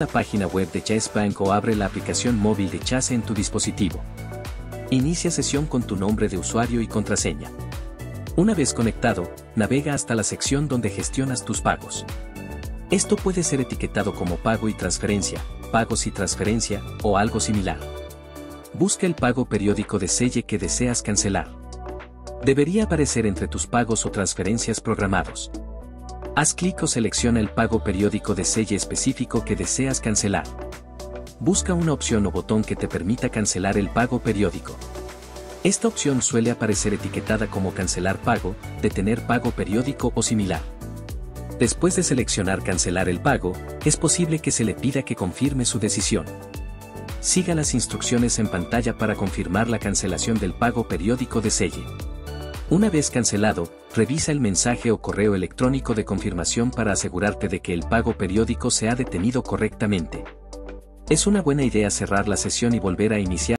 la página web de Chase Bank o abre la aplicación móvil de Chase en tu dispositivo. Inicia sesión con tu nombre de usuario y contraseña. Una vez conectado, navega hasta la sección donde gestionas tus pagos. Esto puede ser etiquetado como pago y transferencia, pagos y transferencia, o algo similar. Busca el pago periódico de Selle que deseas cancelar. Debería aparecer entre tus pagos o transferencias programados. Haz clic o selecciona el pago periódico de Selle específico que deseas cancelar. Busca una opción o botón que te permita cancelar el pago periódico. Esta opción suele aparecer etiquetada como cancelar pago, detener pago periódico o similar. Después de seleccionar cancelar el pago, es posible que se le pida que confirme su decisión. Siga las instrucciones en pantalla para confirmar la cancelación del pago periódico de Selle. Una vez cancelado, revisa el mensaje o correo electrónico de confirmación para asegurarte de que el pago periódico se ha detenido correctamente. Es una buena idea cerrar la sesión y volver a iniciar